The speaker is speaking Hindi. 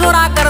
छोरा कर